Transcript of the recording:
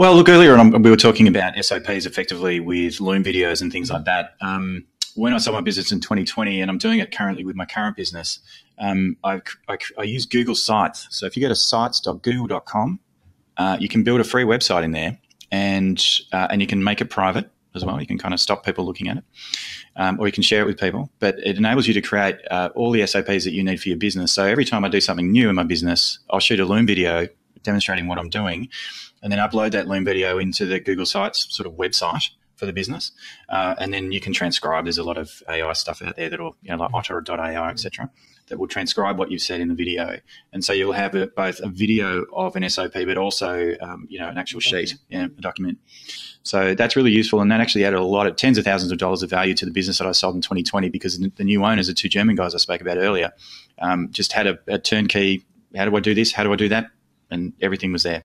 Well, look, earlier on, we were talking about SOPs effectively with Loom videos and things like that. Um, when I sold my business in 2020, and I'm doing it currently with my current business, um, I, I, I, use Google Sites. So if you go to sites.google.com, uh, you can build a free website in there, and uh, and you can make it private as well. You can kind of stop people looking at it, um, or you can share it with people. But it enables you to create uh, all the SOPs that you need for your business. So every time I do something new in my business, I'll shoot a Loom video demonstrating what I'm doing, and then upload that Loom video into the Google Sites sort of website for the business. Uh, and then you can transcribe. There's a lot of AI stuff out there that will, you know, like otter.ai, etc., that will transcribe what you've said in the video. And so you'll have a, both a video of an SOP, but also, um, you know, an actual sheet, yeah, a document. So that's really useful. And that actually added a lot of tens of thousands of dollars of value to the business that I sold in 2020 because the new owners, the two German guys I spoke about earlier, um, just had a, a turnkey. How do I do this? How do I do that? And everything was there.